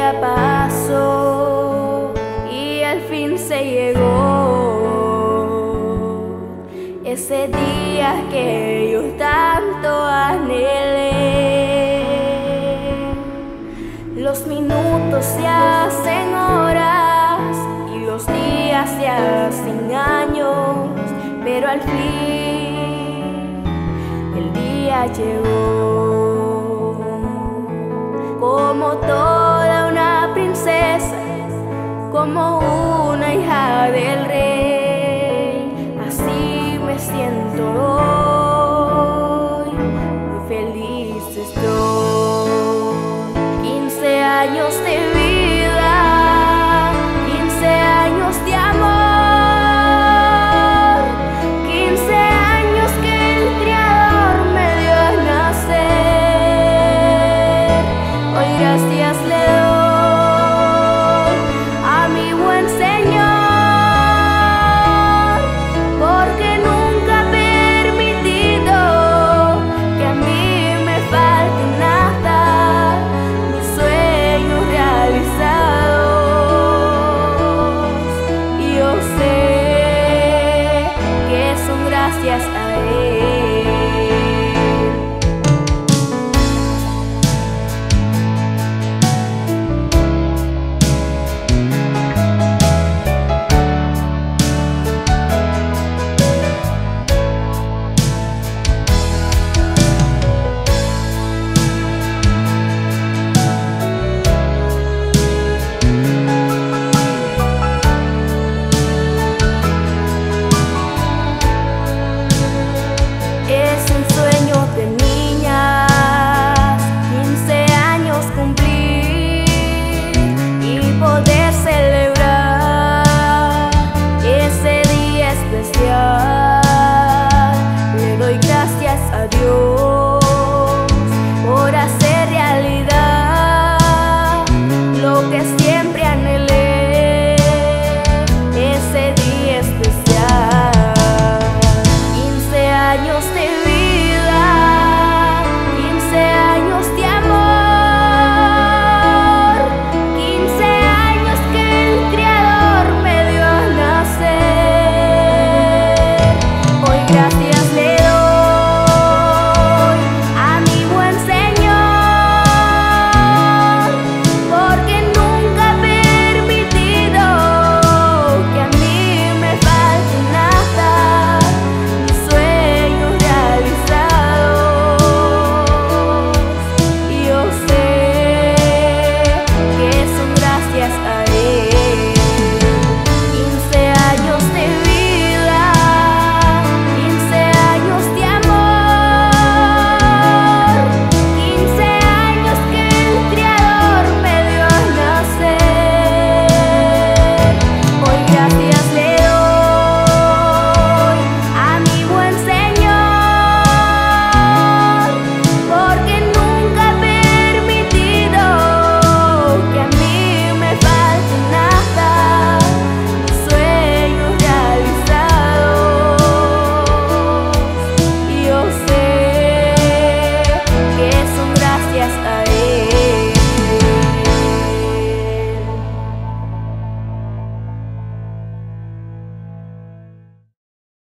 ya pasó y al fin se llegó ese día que yo tanto anhelé. Los minutos se hacen horas y los días se hacen años, pero al fin el día llegó como toda como una